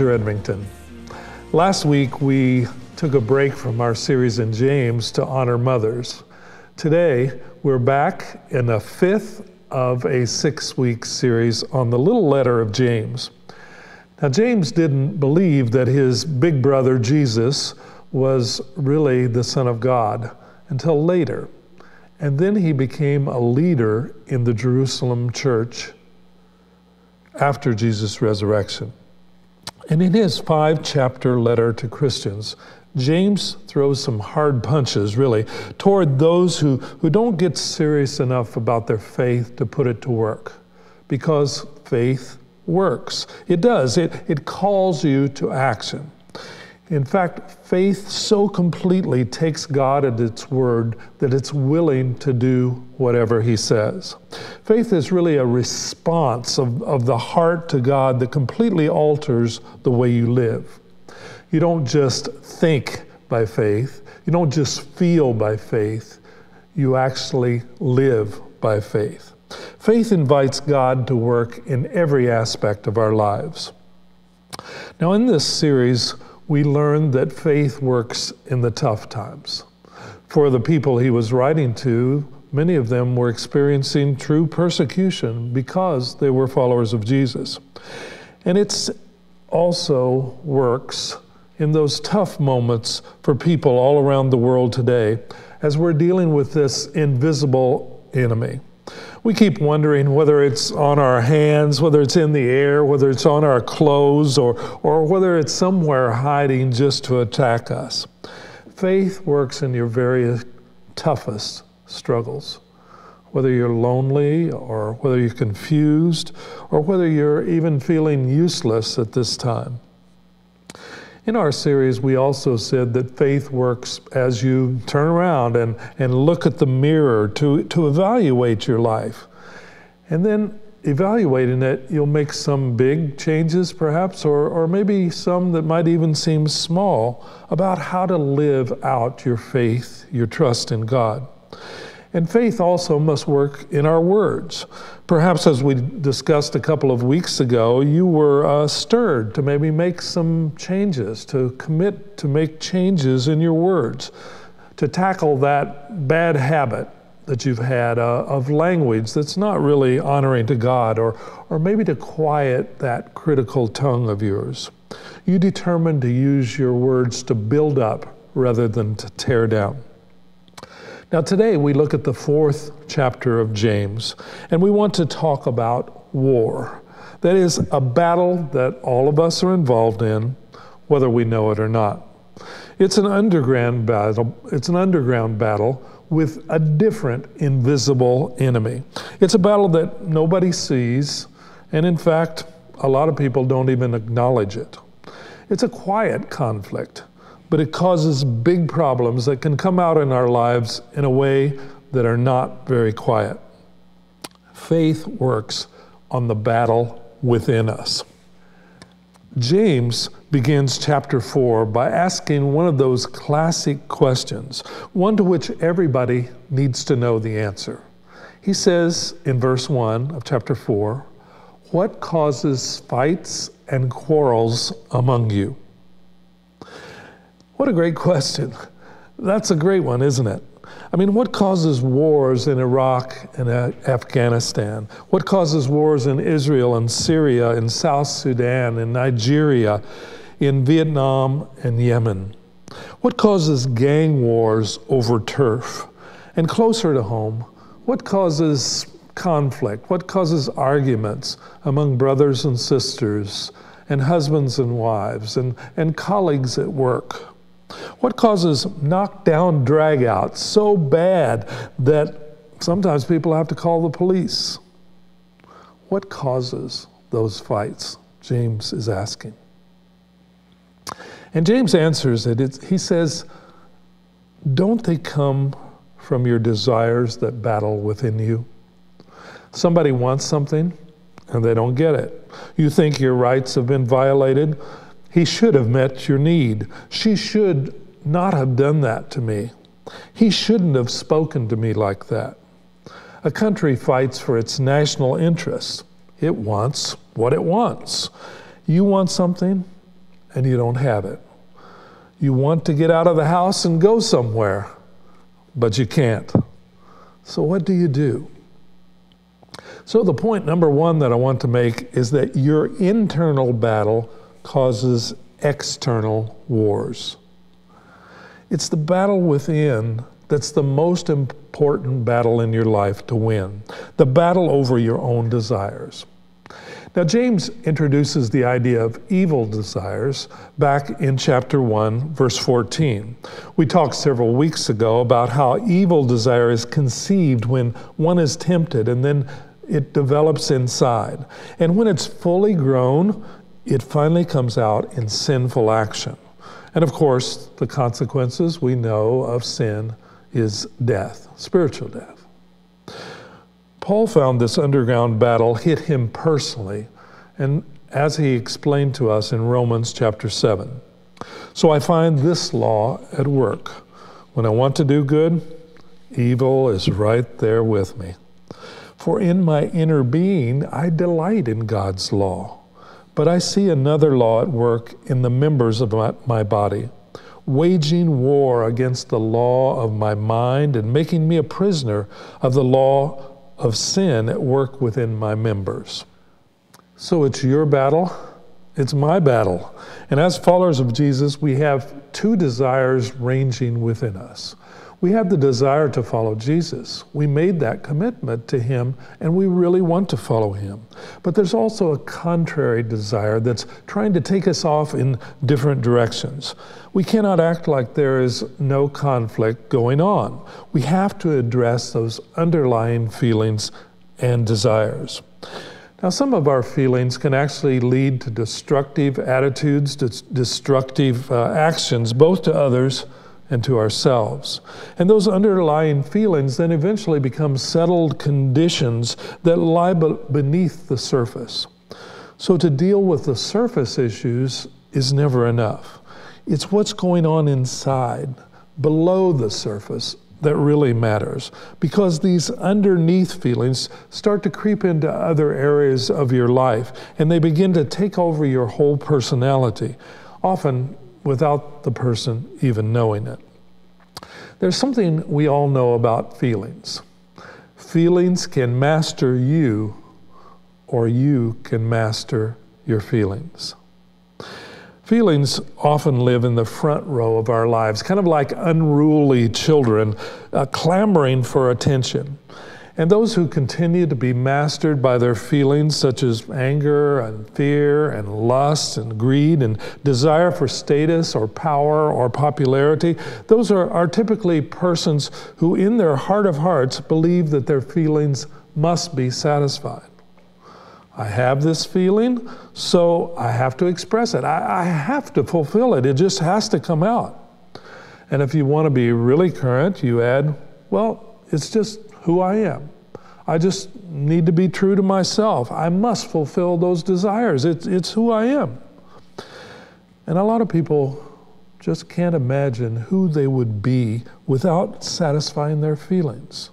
I'm Edrington. Last week we took a break from our series in James to honor mothers. Today we're back in the fifth of a six week series on the little letter of James. Now, James didn't believe that his big brother Jesus was really the Son of God until later. And then he became a leader in the Jerusalem church after Jesus' resurrection. And in his five chapter letter to Christians, James throws some hard punches, really, toward those who, who don't get serious enough about their faith to put it to work. Because faith works. It does, it, it calls you to action. In fact, faith so completely takes God at its word that it's willing to do whatever He says. Faith is really a response of, of the heart to God that completely alters the way you live. You don't just think by faith, you don't just feel by faith, you actually live by faith. Faith invites God to work in every aspect of our lives. Now, in this series, we learn that faith works in the tough times. For the people he was writing to, many of them were experiencing true persecution because they were followers of Jesus. And it also works in those tough moments for people all around the world today as we're dealing with this invisible enemy. We keep wondering whether it's on our hands, whether it's in the air, whether it's on our clothes, or, or whether it's somewhere hiding just to attack us. Faith works in your very toughest struggles. Whether you're lonely, or whether you're confused, or whether you're even feeling useless at this time. In our series, we also said that faith works as you turn around and, and look at the mirror to, to evaluate your life. And then evaluating it, you'll make some big changes perhaps, or, or maybe some that might even seem small about how to live out your faith, your trust in God. And faith also must work in our words. Perhaps, as we discussed a couple of weeks ago, you were uh, stirred to maybe make some changes, to commit to make changes in your words, to tackle that bad habit that you've had uh, of language that's not really honoring to God, or, or maybe to quiet that critical tongue of yours. You determined to use your words to build up rather than to tear down. Now, today we look at the fourth chapter of James, and we want to talk about war. That is a battle that all of us are involved in, whether we know it or not. It's an underground battle. It's an underground battle with a different invisible enemy. It's a battle that nobody sees, and in fact, a lot of people don't even acknowledge it. It's a quiet conflict but it causes big problems that can come out in our lives in a way that are not very quiet. Faith works on the battle within us. James begins chapter 4 by asking one of those classic questions, one to which everybody needs to know the answer. He says in verse 1 of chapter 4, What causes fights and quarrels among you? What a great question. That's a great one, isn't it? I mean, what causes wars in Iraq and uh, Afghanistan? What causes wars in Israel and Syria, in South Sudan, in Nigeria, in Vietnam and Yemen? What causes gang wars over turf? And closer to home, what causes conflict? What causes arguments among brothers and sisters, and husbands and wives, and, and colleagues at work? What causes knockdown dragouts so bad that sometimes people have to call the police? What causes those fights? James is asking. And James answers it. It's, he says, Don't they come from your desires that battle within you? Somebody wants something and they don't get it. You think your rights have been violated. He should have met your need. She should not have done that to me. He shouldn't have spoken to me like that. A country fights for its national interests. It wants what it wants. You want something and you don't have it. You want to get out of the house and go somewhere, but you can't. So, what do you do? So, the point number one that I want to make is that your internal battle causes external wars. It's the battle within that's the most important battle in your life to win the battle over your own desires. Now, James introduces the idea of evil desires back in chapter 1, verse 14. We talked several weeks ago about how evil desire is conceived when one is tempted and then it develops inside. And when it's fully grown, it finally comes out in sinful action. And of course, the consequences we know of sin is death, spiritual death. Paul found this underground battle hit him personally, and as he explained to us in Romans chapter 7. So I find this law at work. When I want to do good, evil is right there with me. For in my inner being, I delight in God's law. But I see another law at work in the members of my, my body waging war against the law of my mind and making me a prisoner of the law of sin at work within my members. So it's your battle, it's my battle. And as followers of Jesus, we have two desires ranging within us. We have the desire to follow Jesus. We made that commitment to Him and we really want to follow Him. But there's also a contrary desire that's trying to take us off in different directions. We cannot act like there is no conflict going on. We have to address those underlying feelings and desires. Now, some of our feelings can actually lead to destructive attitudes, destructive uh, actions, both to others and to ourselves. And those underlying feelings then eventually become settled conditions that lie beneath the surface. So to deal with the surface issues is never enough. It's what's going on inside, below the surface, that really matters because these underneath feelings start to creep into other areas of your life and they begin to take over your whole personality. Often without the person even knowing it. There's something we all know about feelings. Feelings can master you, or you can master your feelings. Feelings often live in the front row of our lives, kind of like unruly children uh, clamoring for attention. And those who continue to be mastered by their feelings, such as anger and fear and lust and greed and desire for status or power or popularity, those are, are typically persons who, in their heart of hearts, believe that their feelings must be satisfied. I have this feeling, so I have to express it. I, I have to fulfill it. It just has to come out. And if you want to be really current, you add, well, it's just who I am. I just need to be true to myself. I must fulfill those desires. It's, it's who I am. And a lot of people just can't imagine who they would be without satisfying their feelings.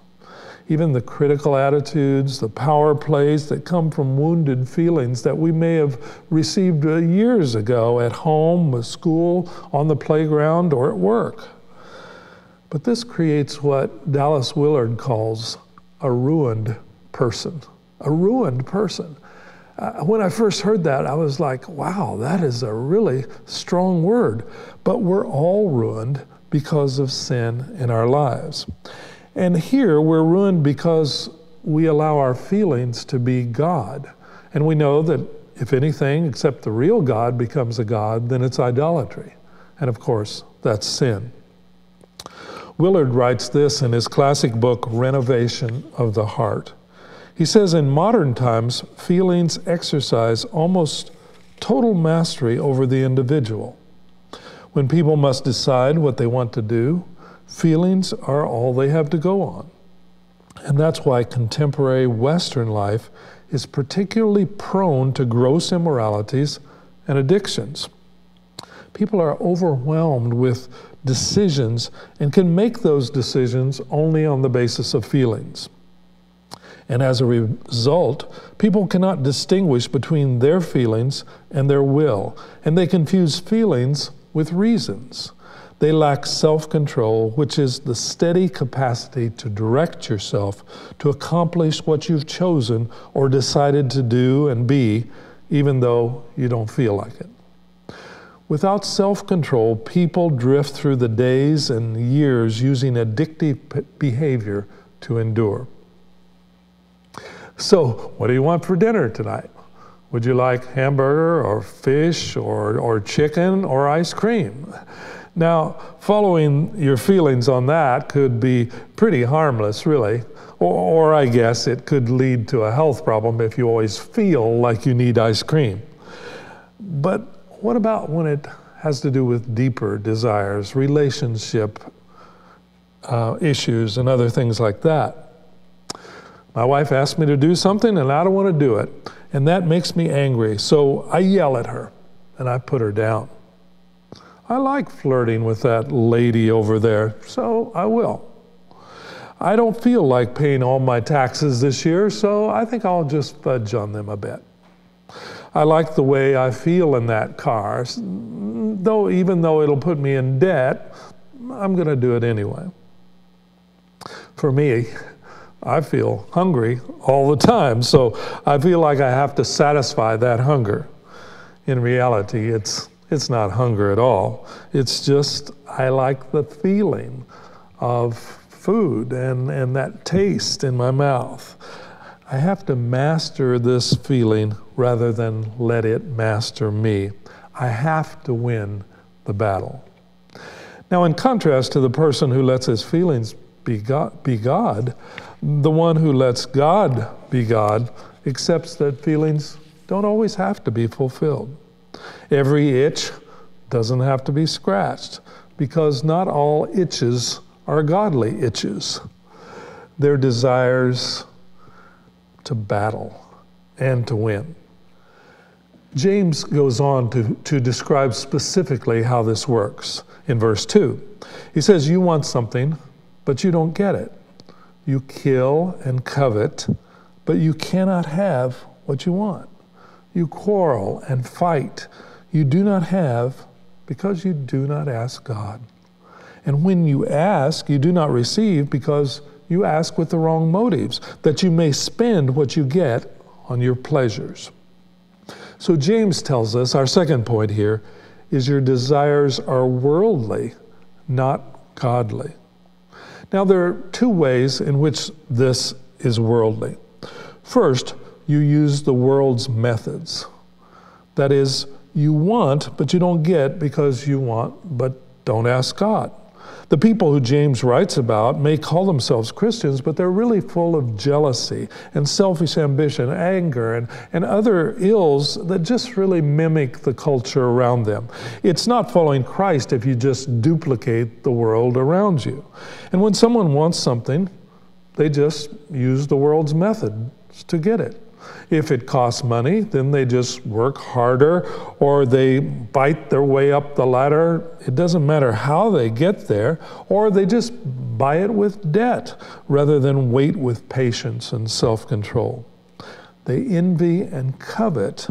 Even the critical attitudes, the power plays that come from wounded feelings that we may have received uh, years ago at home, at school, on the playground, or at work. But this creates what Dallas Willard calls a ruined person. A ruined person. Uh, when I first heard that, I was like, wow, that is a really strong word. But we're all ruined because of sin in our lives. And here we're ruined because we allow our feelings to be God. And we know that if anything except the real God becomes a God, then it's idolatry. And of course, that's sin. Willard writes this in his classic book, Renovation of the Heart. He says, In modern times, feelings exercise almost total mastery over the individual. When people must decide what they want to do, feelings are all they have to go on. And that's why contemporary Western life is particularly prone to gross immoralities and addictions. People are overwhelmed with decisions and can make those decisions only on the basis of feelings. And as a result, people cannot distinguish between their feelings and their will, and they confuse feelings with reasons. They lack self control, which is the steady capacity to direct yourself to accomplish what you've chosen or decided to do and be, even though you don't feel like it. Without self control, people drift through the days and years using addictive behavior to endure. So, what do you want for dinner tonight? Would you like hamburger or fish or, or chicken or ice cream? Now, following your feelings on that could be pretty harmless, really. Or, or, I guess it could lead to a health problem if you always feel like you need ice cream. But what about when it has to do with deeper desires, relationship uh, issues, and other things like that? My wife asked me to do something and I don't want to do it. And that makes me angry. So I yell at her and I put her down. I like flirting with that lady over there, so I will. I don't feel like paying all my taxes this year, so I think I'll just fudge on them a bit. I like the way I feel in that car, though even though it'll put me in debt, I'm going to do it anyway. For me, I feel hungry all the time, so I feel like I have to satisfy that hunger. In reality, it's it's not hunger at all. It's just, I like the feeling of food and, and that taste in my mouth. I have to master this feeling rather than let it master me. I have to win the battle. Now, in contrast to the person who lets his feelings be God, be God, the one who lets God be God accepts that feelings don't always have to be fulfilled. Every itch doesn't have to be scratched because not all itches are godly itches. They're desires to battle and to win. James goes on to, to describe specifically how this works in verse 2. He says, You want something, but you don't get it. You kill and covet, but you cannot have what you want. You quarrel and fight you do not have because you do not ask God. And when you ask, you do not receive because you ask with the wrong motives, that you may spend what you get on your pleasures. So James tells us our second point here is your desires are worldly, not godly. Now, there are two ways in which this is worldly. First, you use the world's methods. That is, you want, but you don't get because you want, but don't ask God. The people who James writes about may call themselves Christians, but they're really full of jealousy and selfish ambition, anger, and, and other ills that just really mimic the culture around them. It's not following Christ if you just duplicate the world around you. And when someone wants something, they just use the world's methods to get it. If it costs money, then they just work harder or they bite their way up the ladder. It doesn't matter how they get there, or they just buy it with debt rather than wait with patience and self control. They envy and covet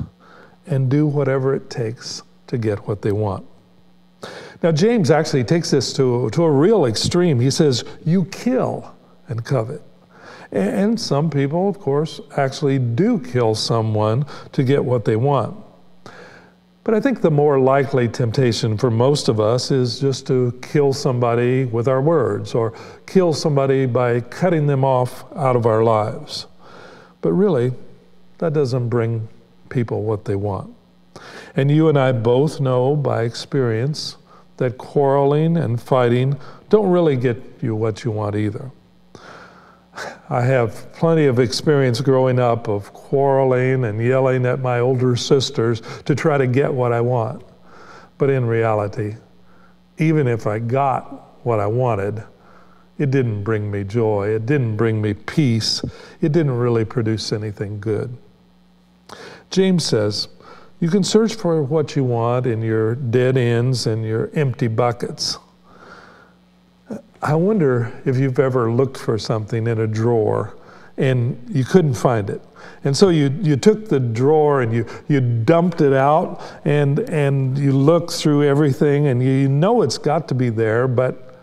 and do whatever it takes to get what they want. Now, James actually takes this to, to a real extreme. He says, You kill and covet. And some people, of course, actually do kill someone to get what they want. But I think the more likely temptation for most of us is just to kill somebody with our words or kill somebody by cutting them off out of our lives. But really, that doesn't bring people what they want. And you and I both know by experience that quarreling and fighting don't really get you what you want either. I have plenty of experience growing up of quarreling and yelling at my older sisters to try to get what I want. But in reality, even if I got what I wanted, it didn't bring me joy. It didn't bring me peace. It didn't really produce anything good. James says, you can search for what you want in your dead ends and your empty buckets. I wonder if you've ever looked for something in a drawer and you couldn't find it. And so you, you took the drawer and you, you dumped it out and, and you look through everything and you know it's got to be there, but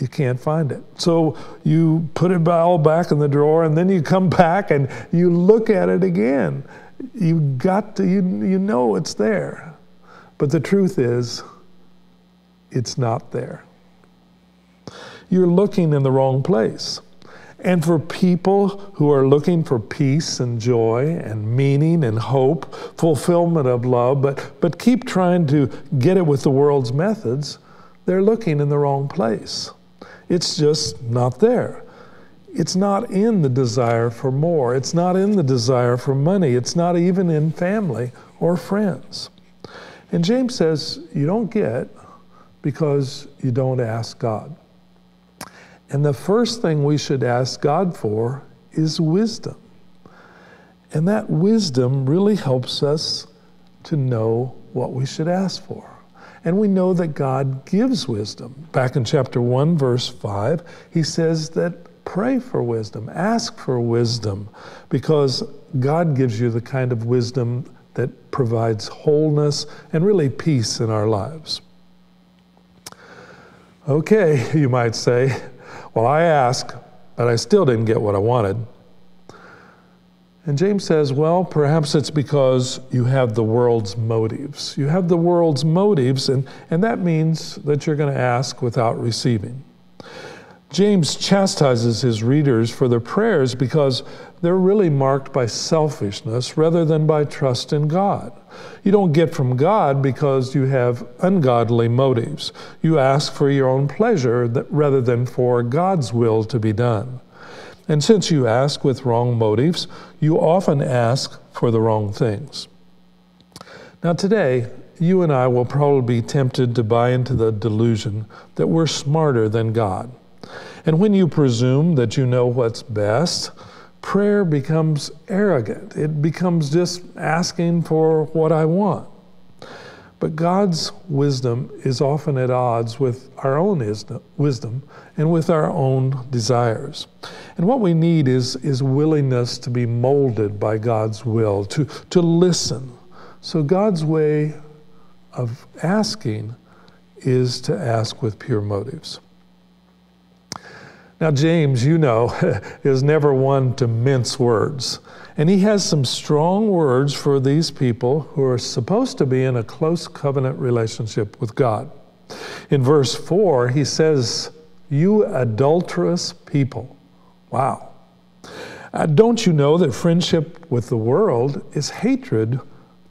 you can't find it. So you put it all back in the drawer and then you come back and you look at it again. You got to, you, you know it's there. But the truth is, it's not there. You're looking in the wrong place. And for people who are looking for peace and joy and meaning and hope, fulfillment of love, but, but keep trying to get it with the world's methods, they're looking in the wrong place. It's just not there. It's not in the desire for more. It's not in the desire for money. It's not even in family or friends. And James says, You don't get because you don't ask God. And the first thing we should ask God for is wisdom. And that wisdom really helps us to know what we should ask for. And we know that God gives wisdom. Back in chapter 1, verse 5, he says that pray for wisdom, ask for wisdom, because God gives you the kind of wisdom that provides wholeness and really peace in our lives. Okay, you might say, well, I asked, but I still didn't get what I wanted. And James says, well, perhaps it's because you have the world's motives. You have the world's motives, and, and that means that you're going to ask without receiving. James chastises his readers for their prayers because they're really marked by selfishness rather than by trust in God. You don't get from God because you have ungodly motives. You ask for your own pleasure rather than for God's will to be done. And since you ask with wrong motives, you often ask for the wrong things. Now, today, you and I will probably be tempted to buy into the delusion that we're smarter than God. And when you presume that you know what's best, prayer becomes arrogant. It becomes just asking for what I want. But God's wisdom is often at odds with our own wisdom and with our own desires. And what we need is, is willingness to be molded by God's will, to, to listen. So God's way of asking is to ask with pure motives. Now, James, you know, is never one to mince words. And he has some strong words for these people who are supposed to be in a close covenant relationship with God. In verse 4, he says, You adulterous people. Wow. Uh, don't you know that friendship with the world is hatred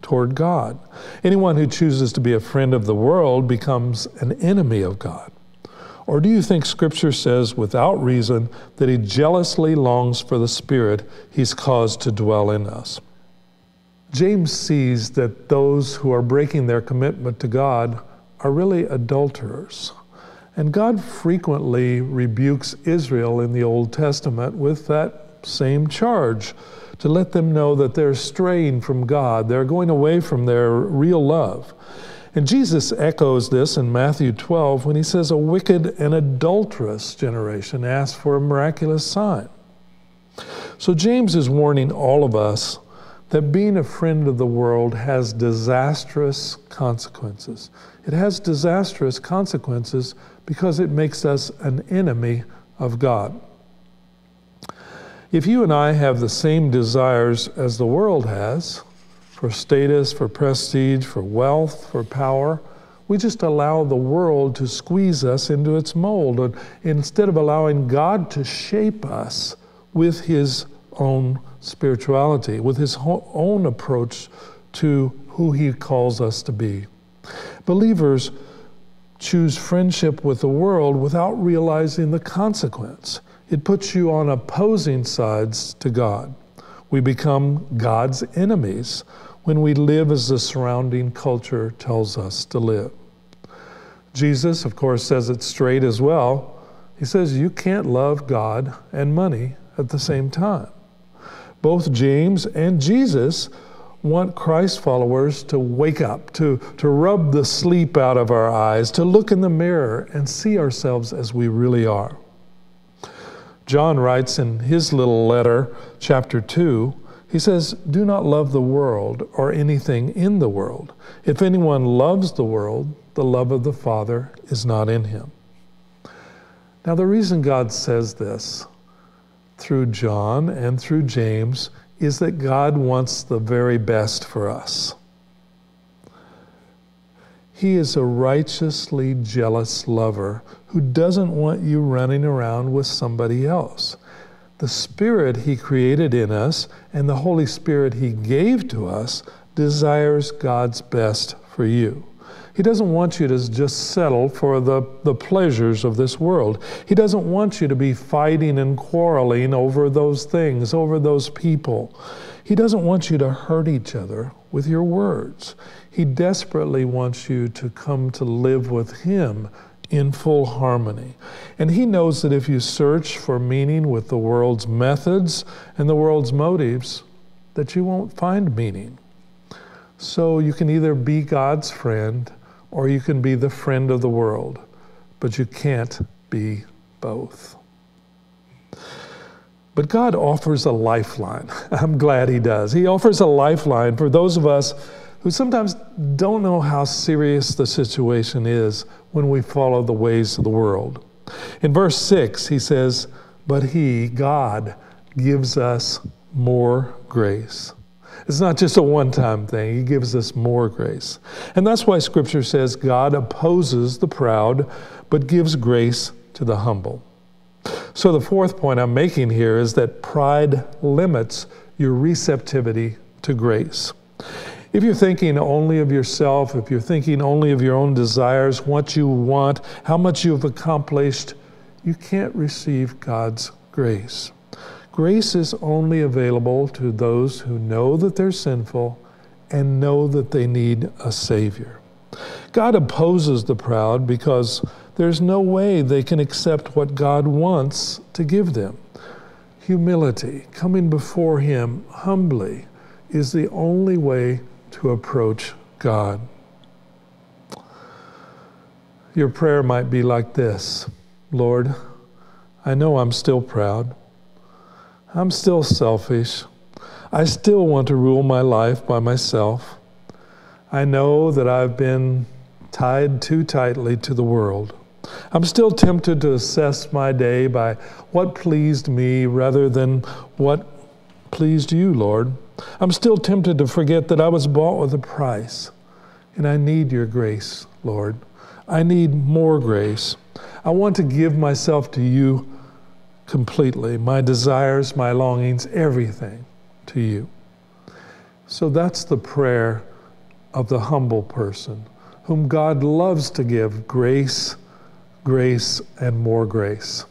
toward God? Anyone who chooses to be a friend of the world becomes an enemy of God. Or do you think Scripture says without reason that He jealously longs for the Spirit He's caused to dwell in us? James sees that those who are breaking their commitment to God are really adulterers. And God frequently rebukes Israel in the Old Testament with that same charge to let them know that they're straying from God, they're going away from their real love. And Jesus echoes this in Matthew 12 when he says, A wicked and adulterous generation asks for a miraculous sign. So James is warning all of us that being a friend of the world has disastrous consequences. It has disastrous consequences because it makes us an enemy of God. If you and I have the same desires as the world has, for status, for prestige, for wealth, for power. We just allow the world to squeeze us into its mold and instead of allowing God to shape us with His own spirituality, with His own approach to who He calls us to be. Believers choose friendship with the world without realizing the consequence. It puts you on opposing sides to God. We become God's enemies when we live as the surrounding culture tells us to live. Jesus, of course, says it straight as well. He says you can't love God and money at the same time. Both James and Jesus want Christ followers to wake up, to, to rub the sleep out of our eyes, to look in the mirror and see ourselves as we really are. John writes in his little letter, chapter 2, he says, Do not love the world or anything in the world. If anyone loves the world, the love of the Father is not in him. Now, the reason God says this through John and through James is that God wants the very best for us. He is a righteously jealous lover who doesn't want you running around with somebody else. The Spirit He created in us and the Holy Spirit He gave to us desires God's best for you. He doesn't want you to just settle for the, the pleasures of this world. He doesn't want you to be fighting and quarreling over those things, over those people. He doesn't want you to hurt each other with your words. He desperately wants you to come to live with Him in full harmony. And He knows that if you search for meaning with the world's methods and the world's motives, that you won't find meaning. So you can either be God's friend or you can be the friend of the world, but you can't be both. But God offers a lifeline. I'm glad He does. He offers a lifeline for those of us who sometimes don't know how serious the situation is when we follow the ways of the world. In verse 6, He says, But He, God, gives us more grace. It's not just a one time thing, He gives us more grace. And that's why Scripture says God opposes the proud, but gives grace to the humble. So, the fourth point I'm making here is that pride limits your receptivity to grace. If you're thinking only of yourself, if you're thinking only of your own desires, what you want, how much you've accomplished, you can't receive God's grace. Grace is only available to those who know that they're sinful and know that they need a Savior. God opposes the proud because there's no way they can accept what God wants to give them. Humility, coming before Him humbly, is the only way to approach God. Your prayer might be like this Lord, I know I'm still proud. I'm still selfish. I still want to rule my life by myself. I know that I've been tied too tightly to the world. I'm still tempted to assess my day by what pleased me rather than what pleased you, Lord. I'm still tempted to forget that I was bought with a price, and I need your grace, Lord. I need more grace. I want to give myself to you completely, my desires, my longings, everything to you. So that's the prayer of the humble person, whom God loves to give grace, grace, and more grace.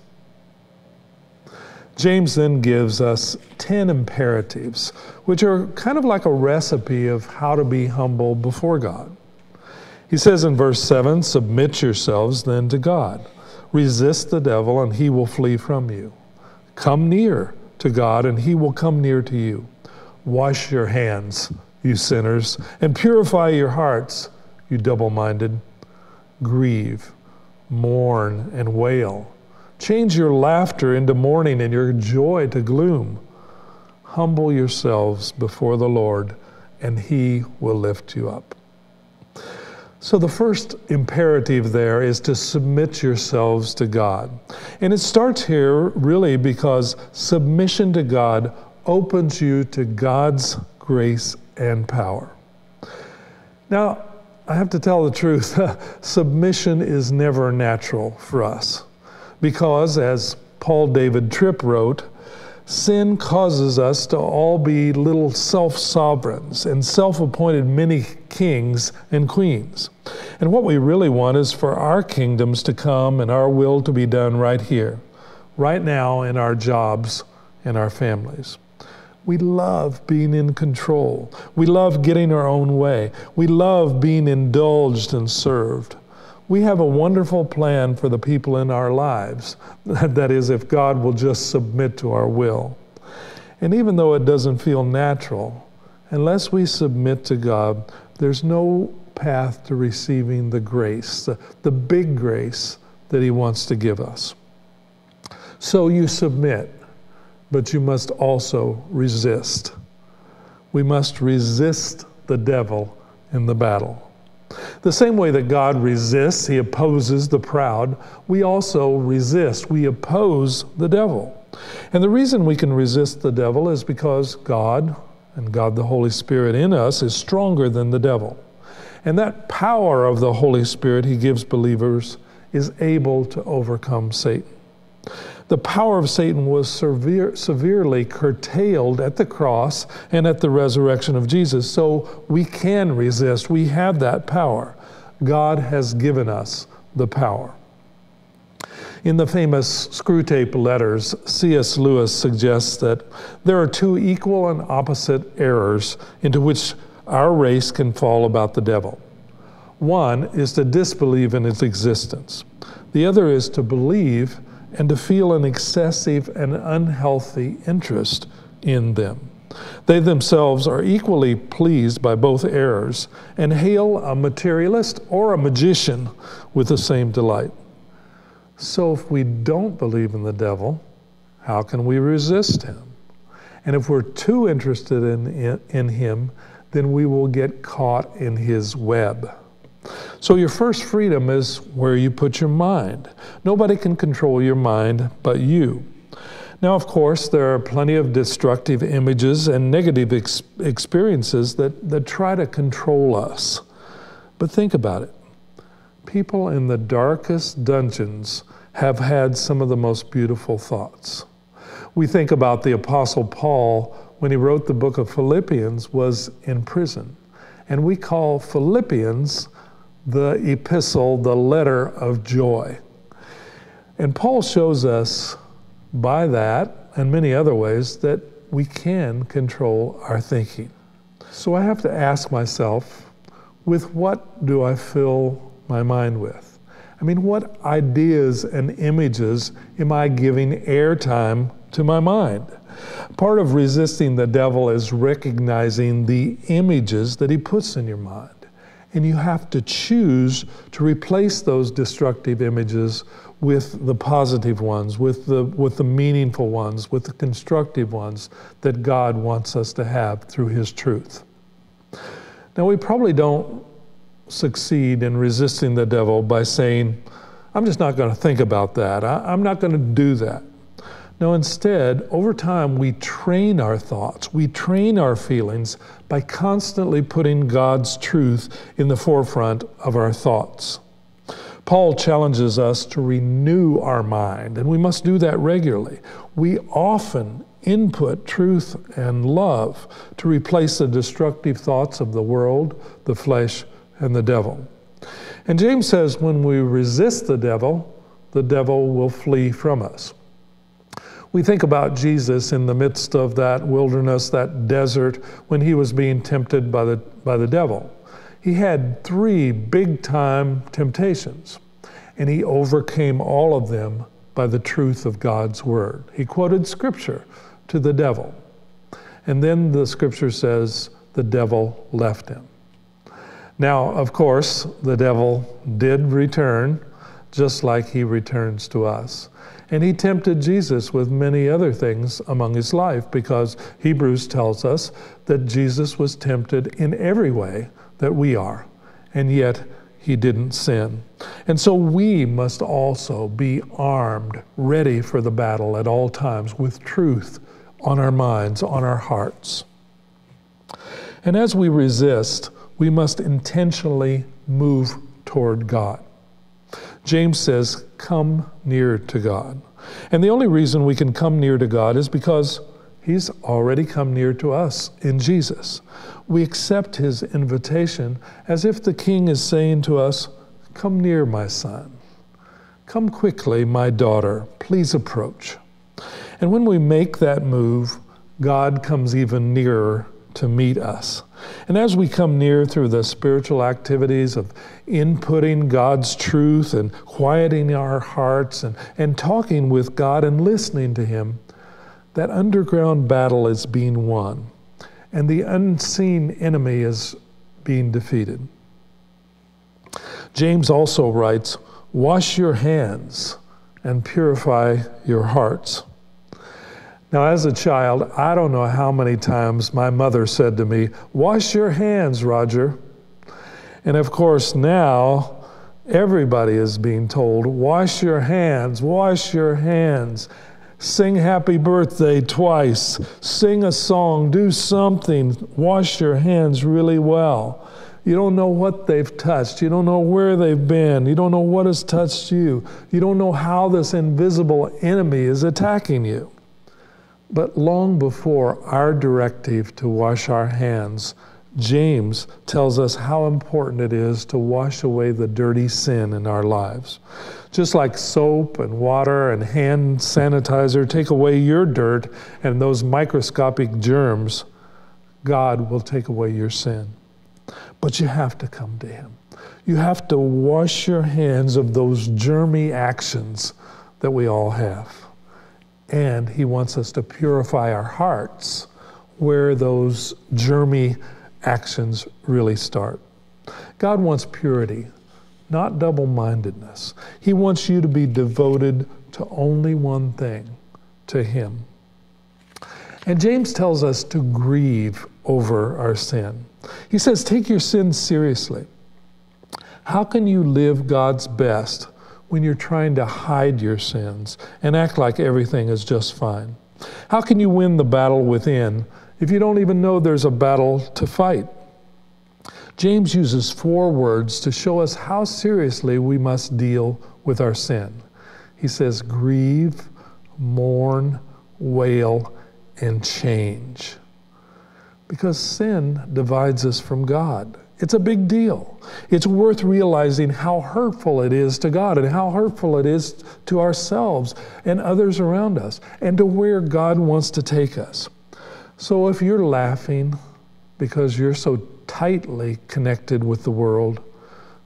James then gives us 10 imperatives, which are kind of like a recipe of how to be humble before God. He says in verse 7 Submit yourselves then to God. Resist the devil, and he will flee from you. Come near to God, and he will come near to you. Wash your hands, you sinners, and purify your hearts, you double minded. Grieve, mourn, and wail. Change your laughter into mourning and your joy to gloom. Humble yourselves before the Lord, and he will lift you up. So, the first imperative there is to submit yourselves to God. And it starts here really because submission to God opens you to God's grace and power. Now, I have to tell the truth submission is never natural for us because, as Paul David Tripp wrote, Sin causes us to all be little self sovereigns and self appointed mini kings and queens. And what we really want is for our kingdoms to come and our will to be done right here, right now in our jobs and our families. We love being in control. We love getting our own way. We love being indulged and served we have a wonderful plan for the people in our lives. that is, if God will just submit to our will. And even though it doesn't feel natural, unless we submit to God, there's no path to receiving the grace, the, the big grace that He wants to give us. So you submit, but you must also resist. We must resist the devil in the battle. The same way that God resists, he opposes the proud, we also resist, we oppose the devil. And the reason we can resist the devil is because God and God the Holy Spirit in us is stronger than the devil. And that power of the Holy Spirit he gives believers is able to overcome Satan. The power of Satan was severe, severely curtailed at the cross and at the resurrection of Jesus. So we can resist. We have that power. God has given us the power. In the famous Screwtape Letters, C.S. Lewis suggests that there are two equal and opposite errors into which our race can fall about the devil. One is to disbelieve in its existence. The other is to believe and to feel an excessive and unhealthy interest in them. They themselves are equally pleased by both errors and hail a materialist or a magician with the same delight. So, if we don't believe in the devil, how can we resist him? And if we're too interested in, in, in him, then we will get caught in his web. So, your first freedom is where you put your mind. Nobody can control your mind but you. Now, of course, there are plenty of destructive images and negative ex- experiences that, that try to control us. But think about it people in the darkest dungeons have had some of the most beautiful thoughts. We think about the Apostle Paul when he wrote the book of Philippians was in prison. And we call Philippians the epistle, the letter of joy. And Paul shows us by that and many other ways that we can control our thinking. So I have to ask myself, with what do I fill my mind with? I mean, what ideas and images am I giving airtime to my mind? Part of resisting the devil is recognizing the images that he puts in your mind. And you have to choose to replace those destructive images with the positive ones, with the, with the meaningful ones, with the constructive ones that God wants us to have through His truth. Now, we probably don't succeed in resisting the devil by saying, I'm just not going to think about that. I, am not going to do that. No, instead, over time, we train our thoughts, we train our feelings by constantly putting God's truth in the forefront of our thoughts. Paul challenges us to renew our mind, and we must do that regularly. We often input truth and love to replace the destructive thoughts of the world, the flesh, and the devil. And James says when we resist the devil, the devil will flee from us. We think about Jesus in the midst of that wilderness, that desert, when he was being tempted by the, by the devil. He had three big time temptations, and he overcame all of them by the truth of God's word. He quoted scripture to the devil. And then the scripture says the devil left him. Now, of course, the devil did return, just like he returns to us. And he tempted Jesus with many other things among his life because Hebrews tells us that Jesus was tempted in every way that we are, and yet he didn't sin. And so we must also be armed, ready for the battle at all times with truth on our minds, on our hearts. And as we resist, we must intentionally move toward God. James says, Come near to God. And the only reason we can come near to God is because He's already come near to us in Jesus. We accept His invitation as if the King is saying to us, Come near, my son. Come quickly, my daughter. Please approach. And when we make that move, God comes even nearer to meet us. And as we come near through the spiritual activities of inputting God's truth and quieting our hearts and, and talking with God and listening to Him, that underground battle is being won and the unseen enemy is being defeated. James also writes, Wash your hands, and purify your hearts. Now, as a child, I don't know how many times my mother said to me, Wash your hands, Roger. And of course, now everybody is being told, Wash your hands, wash your hands. Sing happy birthday twice. Sing a song. Do something. Wash your hands really well. You don't know what they've touched. You don't know where they've been. You don't know what has touched you. You don't know how this invisible enemy is attacking you. But long before our directive to wash our hands, James tells us how important it is to wash away the dirty sin in our lives. Just like soap and water and hand sanitizer take away your dirt and those microscopic germs, God will take away your sin. But you have to come to Him. You have to wash your hands of those germy actions that we all have. And He wants us to purify our hearts where those germy actions really start. God wants purity, not double mindedness. He wants you to be devoted to only one thing, to Him. And James tells us to grieve over our sin. He says, Take your sin seriously. How can you live God's best when you're trying to hide your sins and act like everything is just fine? How can you win the battle within if you don't even know there's a battle to fight? James uses four words to show us how seriously we must deal with our sin. He says, grieve, mourn, wail, and change because sin divides us from God. It's a big deal. It's worth realizing how hurtful it is to God and how hurtful it is to ourselves and others around us and to where God wants to take us. So if you're laughing because you're so tightly connected with the world,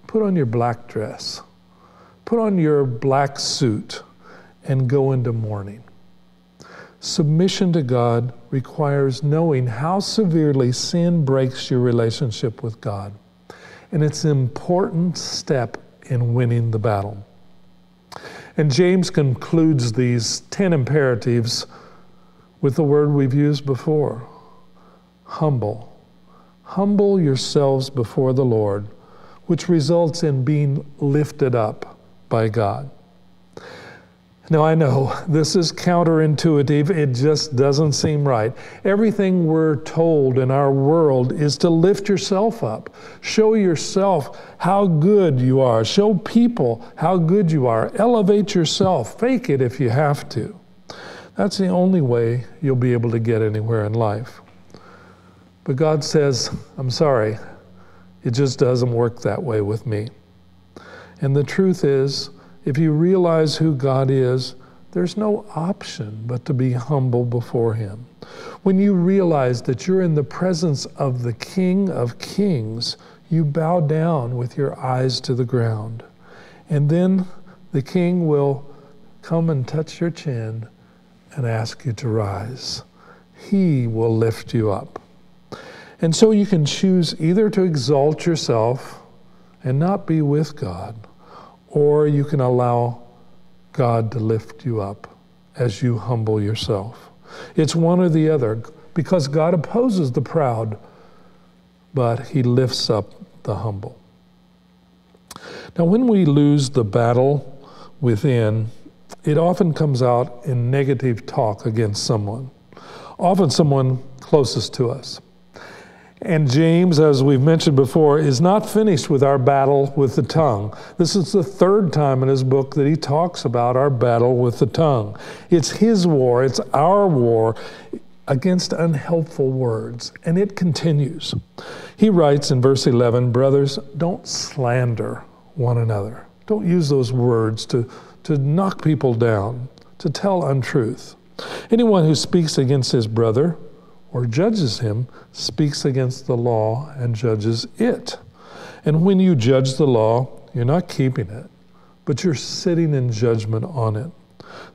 put on your black dress, put on your black suit, and go into mourning. Submission to God requires knowing how severely sin breaks your relationship with God. And it's an important step in winning the battle. And James concludes these 10 imperatives with the word we've used before humble. Humble yourselves before the Lord, which results in being lifted up by God. Now, I know this is counterintuitive. It just doesn't seem right. Everything we're told in our world is to lift yourself up. Show yourself how good you are. Show people how good you are. Elevate yourself. Fake it if you have to. That's the only way you'll be able to get anywhere in life. But God says, I'm sorry, it just doesn't work that way with me. And the truth is, if you realize who God is, there's no option but to be humble before Him. When you realize that you're in the presence of the King of Kings, you bow down with your eyes to the ground. And then the King will come and touch your chin and ask you to rise. He will lift you up. And so you can choose either to exalt yourself and not be with God or you can allow God to lift you up as you humble yourself. It's one or the other because God opposes the proud, but He lifts up the humble. Now, when we lose the battle within, it often comes out in negative talk against someone, often someone closest to us. And James, as we've mentioned before, is not finished with our battle with the tongue. This is the third time in his book that he talks about our battle with the tongue. It's his war, it's our war against unhelpful words, and it continues. He writes in verse 11 Brothers, don't slander one another. Don't use those words to, to knock people down, to tell untruth. Anyone who speaks against his brother, or judges him speaks against the law and judges it. And when you judge the law, you're not keeping it, but you're sitting in judgment on it.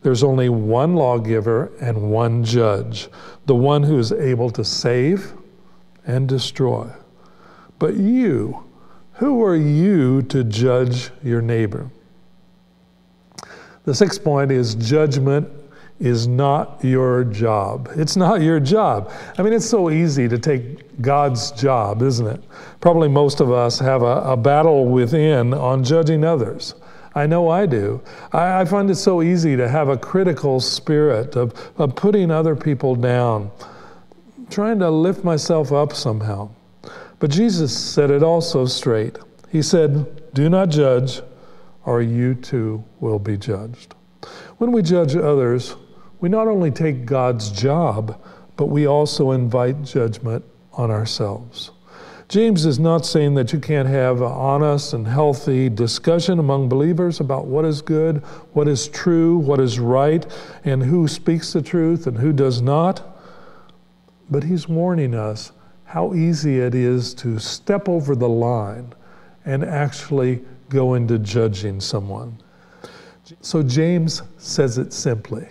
There's only one lawgiver and one judge, the one who is able to save and destroy. But you, who are you to judge your neighbor? The sixth point is judgment is not your job. It's not your job. I mean, it's so easy to take God's job, isn't it? Probably most of us have a, a battle within on judging others. I know I do. I, I, find it so easy to have a critical spirit of, of putting other people down, trying to lift myself up somehow. But Jesus said it also straight. He said, Do not judge, or you too will be judged. When we judge others, we not only take God's job, but we also invite judgment on ourselves. James is not saying that you can't have an honest and healthy discussion among believers about what is good, what is true, what is right, and who speaks the truth and who does not. But he's warning us how easy it is to step over the line and actually go into judging someone. So James says it simply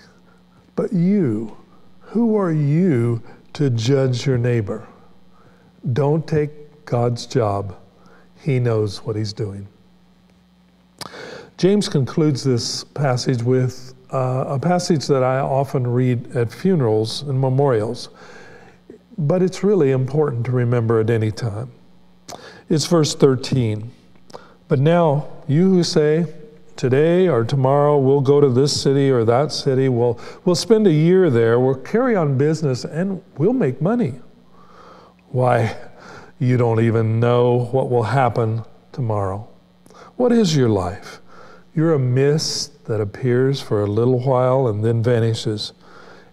But you, who are you to judge your neighbor? Don't take God's job. He knows what he's doing. James concludes this passage with uh, a passage that I often read at funerals and memorials, but it's really important to remember at any time. It's verse 13. But now, you who say, today or tomorrow we'll go to this city or that city, we'll, we'll spend a year there, we'll carry on business, and we'll make money. Why, you don't even know what will happen tomorrow. What is your life? You're a mist that appears for a little while and then vanishes.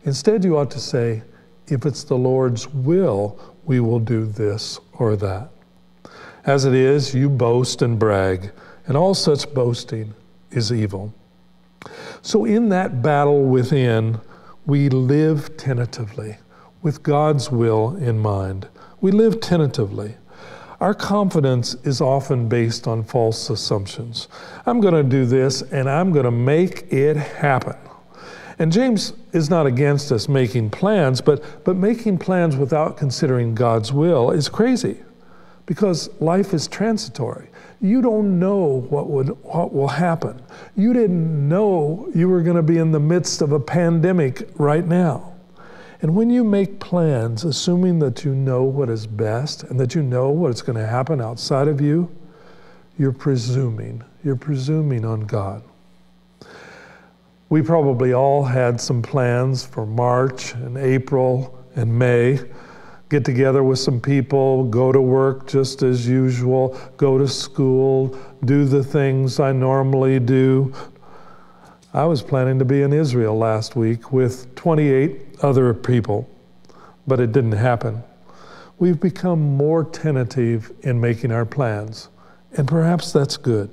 Instead, you ought to say, if it's the Lord's will, we will do this or that. As it is, you boast and brag, and all such boasting is evil. So, in that battle within, we live tentatively with God's will in mind. We live tentatively. Our confidence is often based on false assumptions. I'm going to do this and I'm going to make it happen. And James is not against us making plans, but, but making plans without considering God's will is crazy because life is transitory. You don't know what, would, what will happen. You didn't know you were going to be in the midst of a pandemic right now. And when you make plans, assuming that you know what is best and that you know what's going to happen outside of you, you're presuming. You're presuming on God. We probably all had some plans for March and April and May. Get together with some people, go to work just as usual, go to school, do the things I normally do. I was planning to be in Israel last week with 28 other people, but it didn't happen. We've become more tentative in making our plans, and perhaps that's good.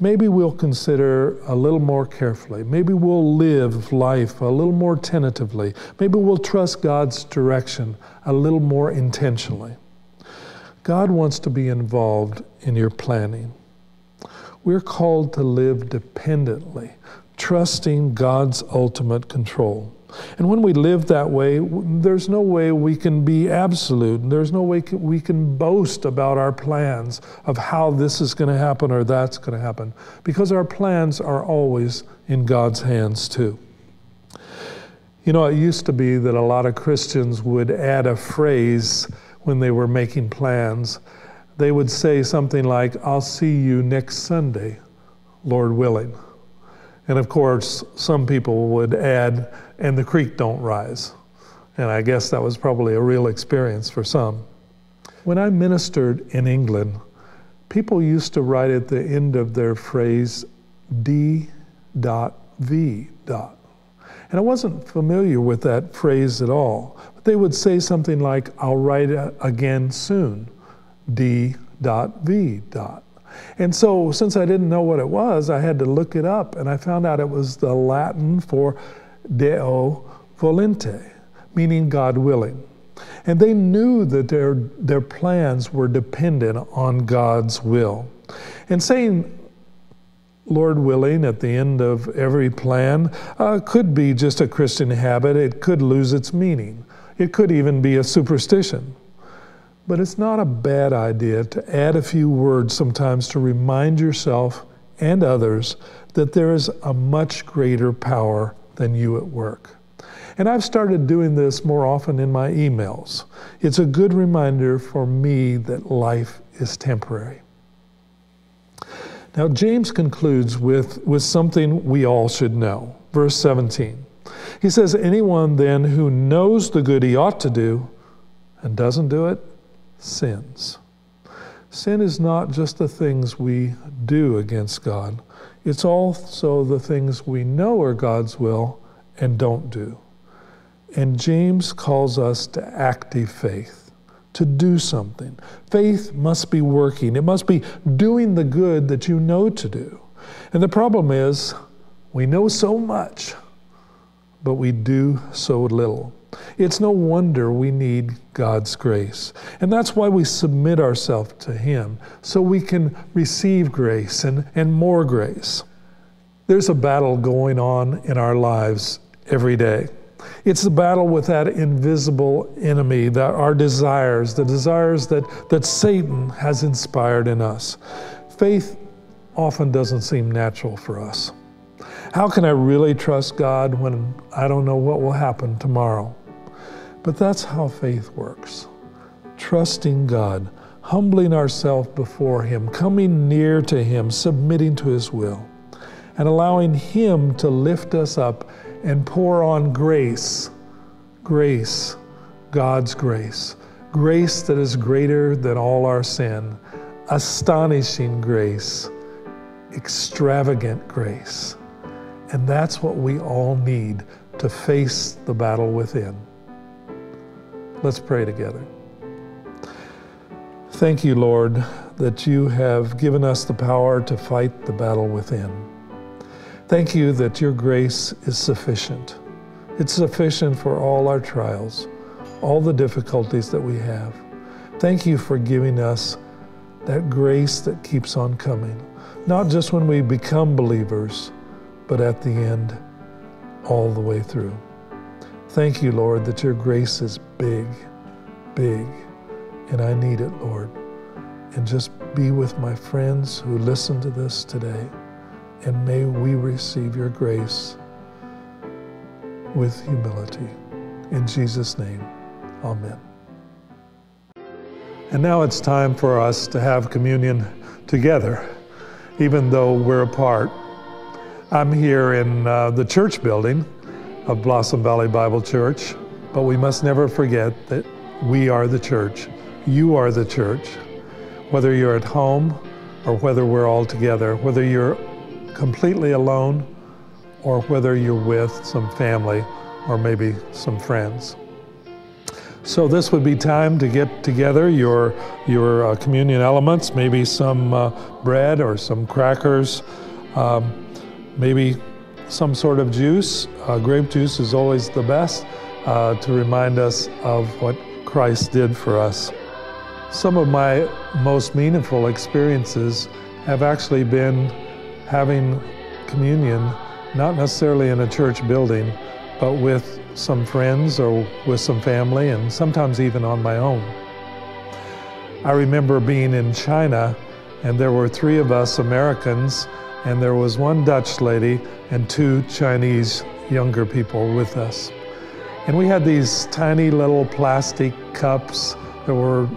Maybe we'll consider a little more carefully. Maybe we'll live life a little more tentatively. Maybe we'll trust God's direction a little more intentionally. God wants to be involved in your planning. We're called to live dependently, trusting God's ultimate control. And when we live that way, there's no way we can be absolute. There's no way we can boast about our plans of how this is going to happen or that's going to happen, because our plans are always in God's hands too. You know, it used to be that a lot of Christians would add a phrase when they were making plans. They would say something like, I'll see you next Sunday, Lord willing. And of course, some people would add, and the creek don't rise. And I guess that was probably a real experience for some. When I ministered in England, people used to write at the end of their phrase D dot V dot. And I wasn't familiar with that phrase at all. But they would say something like, I'll write again soon, D dot V dot. And so, since I didn't know what it was, I had to look it up, and I found out it was the Latin for Deo volente, meaning God willing. And they knew that their, their plans were dependent on God's will. And saying, Lord willing, at the end of every plan uh, could be just a Christian habit. It could lose its meaning. It could even be a superstition. But it's not a bad idea to add a few words sometimes to remind yourself and others that there is a much greater power than you at work. And I've started doing this more often in my emails. It's a good reminder for me that life is temporary. Now, James concludes with, with something we all should know. Verse 17. He says, Anyone then who knows the good he ought to do and doesn't do it sins. Sin is not just the things we do against God, it's also the things we know are God's will and don't do. And James calls us to active faith, to do something. Faith must be working, it must be doing the good that you know to do. And the problem is, we know so much, but we do so little. It's no wonder we need God's grace. And that's why we submit ourselves to Him, so we can receive grace and, and more grace. There's a battle going on in our lives every day. It's the battle with that invisible enemy, that our desires, the desires that, that Satan has inspired in us. Faith often doesn't seem natural for us. How can I really trust God when I don't know what will happen tomorrow? But that's how faith works trusting God, humbling ourselves before Him, coming near to Him, submitting to His will, and allowing Him to lift us up and pour on grace, grace, God's grace, grace that is greater than all our sin, astonishing grace, extravagant grace. And that's what we all need to face the battle within. Let's pray together. Thank you, Lord, that you have given us the power to fight the battle within. Thank you that your grace is sufficient. It's sufficient for all our trials, all the difficulties that we have. Thank you for giving us that grace that keeps on coming, not just when we become believers, but at the end, all the way through. Thank you, Lord, that your grace is big, big, and I need it, Lord. And just be with my friends who listen to this today, and may we receive your grace with humility. In Jesus' name, amen. And now it's time for us to have communion together, even though we're apart. I'm here in uh, the church building of Blossom Valley Bible Church, but we must never forget that we are the church. You are the church. Whether you're at home or whether we're all together, whether you're completely alone or whether you're with some family or maybe some friends. So this would be time to get together your your uh, communion elements, maybe some uh, bread or some crackers, um, maybe some sort of juice. Uh, grape juice is always the best uh, to remind us of what Christ did for us. Some of my most meaningful experiences have actually been having communion, not necessarily in a church building, but with some friends or with some family, and sometimes even on my own. I remember being in China, and there were three of us Americans and there was one Dutch lady and two Chinese younger people with us. And we had these tiny little plastic cups that were,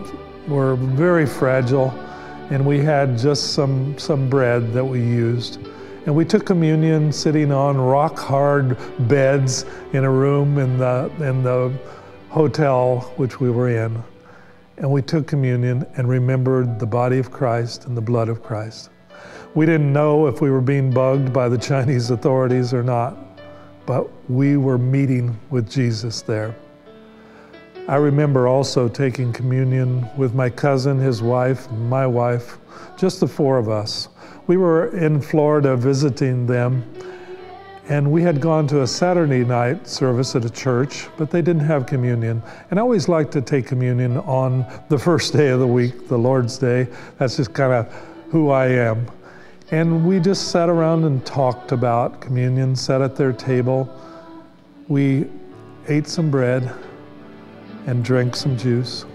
were very fragile, and we had just some, some bread that we used. And we took communion sitting on rock hard beds in a room in the, in the hotel which we were in. And we took communion and remembered the body of Christ and the blood of Christ. We didn't know if we were being bugged by the Chinese authorities or not, but we were meeting with Jesus there. I remember also taking communion with my cousin, his wife, my wife, just the four of us. We were in Florida visiting them, and we had gone to a Saturday night service at a church, but they didn't have communion. And I always like to take communion on the first day of the week, the Lord's Day. That's just kind of who I am. And we just sat around and talked about communion, sat at their table. We ate some bread and drank some juice,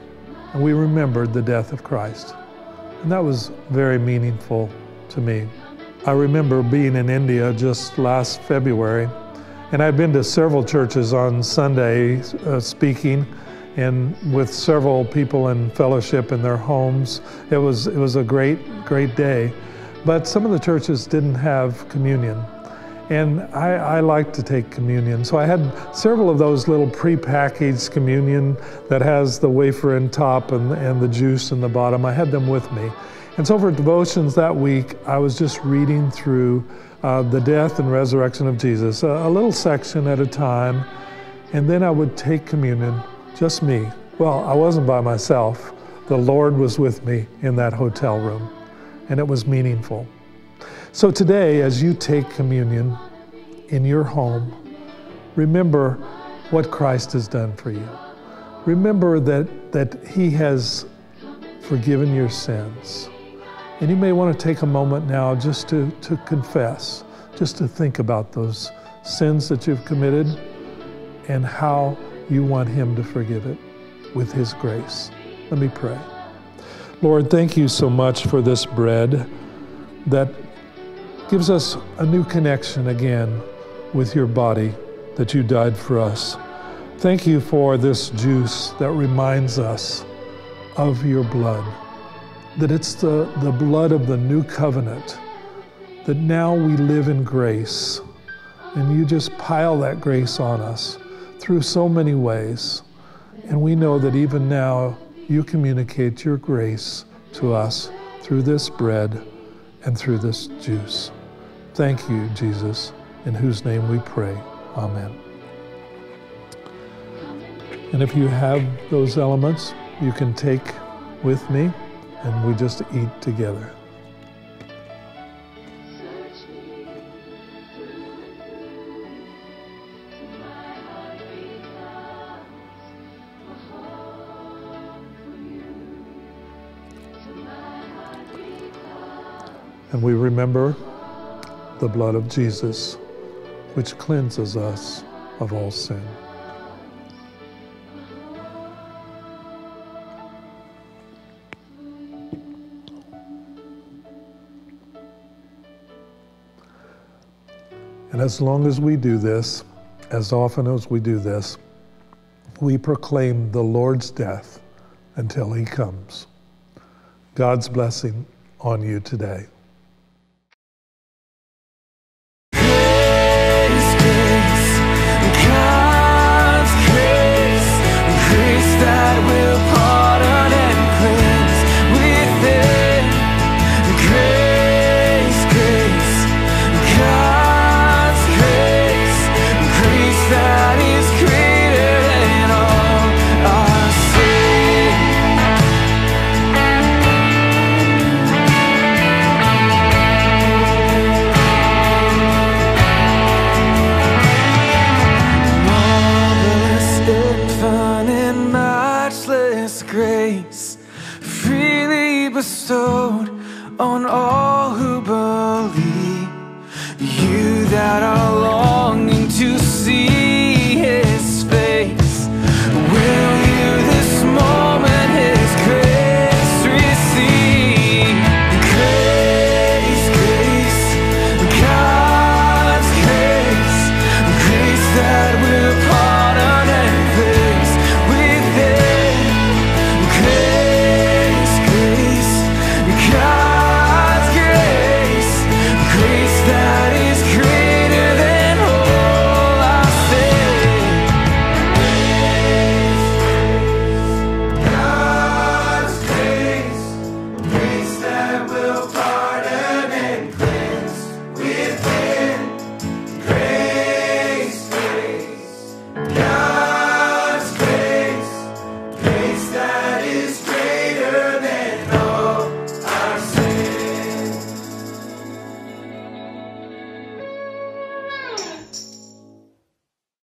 and we remembered the death of Christ. And that was very meaningful to me. I remember being in India just last February, and I'd been to several churches on Sunday uh, speaking and with several people in fellowship in their homes. It was, it was a great, great day. But some of the churches didn't have communion. And I, I, like to take communion. So I had several of those little prepackaged communion that has the wafer in top and, and the juice in the bottom. I had them with me. And so for devotions that week, I was just reading through uh, the death and resurrection of Jesus, a, a little section at a time. And then I would take communion, just me. Well, I wasn't by myself. The Lord was with me in that hotel room, and it was meaningful. So today, as you take communion in your home, remember what Christ has done for you. Remember that, that He has forgiven your sins. And you may want to take a moment now just to, to confess, just to think about those sins that you've committed and how you want Him to forgive it with His grace. Let me pray. Lord, thank you so much for this bread that gives us a new connection again with your body that you died for us. Thank you for this juice that reminds us of your blood, that it's the, the blood of the new covenant, that now we live in grace, and you just pile that grace on us through so many ways. And we know that even now you communicate your grace to us through this bread and through this juice. Thank you, Jesus, in whose name we pray. Amen. And if you have those elements, you can take with me and we just eat together. And we remember the blood of Jesus, which cleanses us of all sin. And as long as we do this, as often as we do this, we proclaim the Lord's death until he comes. God's blessing on you today. Bestowed on